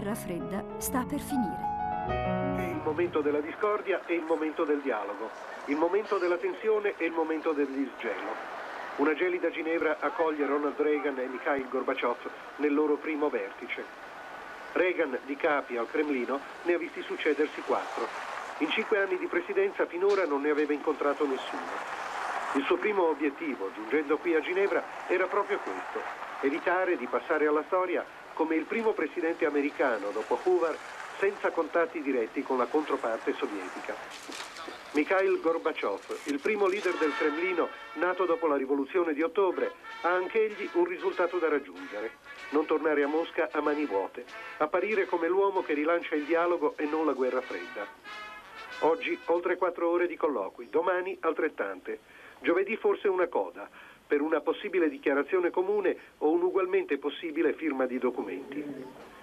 guerra fredda sta per finire. È il momento della discordia e il momento del dialogo, il momento della tensione e il momento del disgelo. Una gelida Ginevra accoglie Ronald Reagan e Mikhail Gorbaciov nel loro primo vertice. Reagan, di capi al Cremlino, ne ha visti succedersi quattro. In cinque anni di presidenza finora non ne aveva incontrato nessuno. Il suo primo obiettivo, giungendo qui a Ginevra, era proprio questo, evitare di passare alla storia come il primo presidente americano dopo Hoover senza contatti diretti con la controparte sovietica. Mikhail Gorbaciov, il primo leader del Cremlino nato dopo la rivoluzione di ottobre, ha anch'egli un risultato da raggiungere. Non tornare a Mosca a mani vuote, apparire come l'uomo che rilancia il dialogo e non la guerra fredda. Oggi oltre quattro ore di colloqui, domani altrettante. Giovedì forse una coda per una possibile dichiarazione comune o un'ugualmente possibile firma di documenti.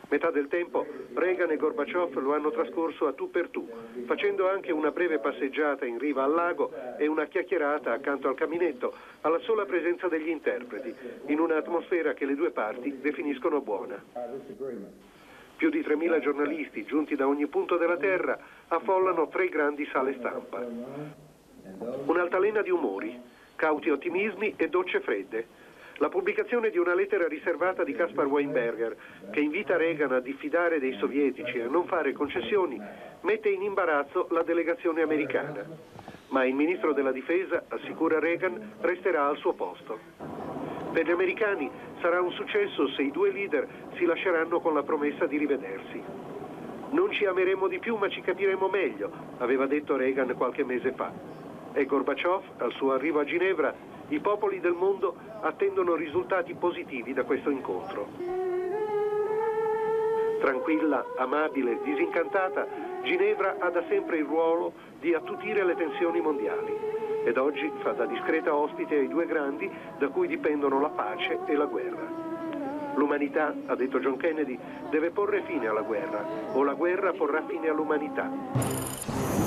Metà del tempo Reagan e Gorbaciov lo hanno trascorso a tu per tu, facendo anche una breve passeggiata in riva al lago e una chiacchierata accanto al caminetto, alla sola presenza degli interpreti, in un'atmosfera che le due parti definiscono buona. Più di 3.000 giornalisti, giunti da ogni punto della terra, affollano tre grandi sale stampa. Un'altalena di umori, cauti ottimismi e docce fredde. La pubblicazione di una lettera riservata di Caspar Weinberger, che invita Reagan a diffidare dei sovietici e a non fare concessioni, mette in imbarazzo la delegazione americana. Ma il ministro della difesa, assicura Reagan, resterà al suo posto. Per gli americani sarà un successo se i due leader si lasceranno con la promessa di rivedersi. Non ci ameremo di più ma ci capiremo meglio, aveva detto Reagan qualche mese fa. E Gorbaciov, al suo arrivo a Ginevra, i popoli del mondo attendono risultati positivi da questo incontro. Tranquilla, amabile, disincantata, Ginevra ha da sempre il ruolo di attutire le tensioni mondiali ed oggi fa da discreta ospite ai due grandi da cui dipendono la pace e la guerra. L'umanità, ha detto John Kennedy, deve porre fine alla guerra o la guerra porrà fine all'umanità.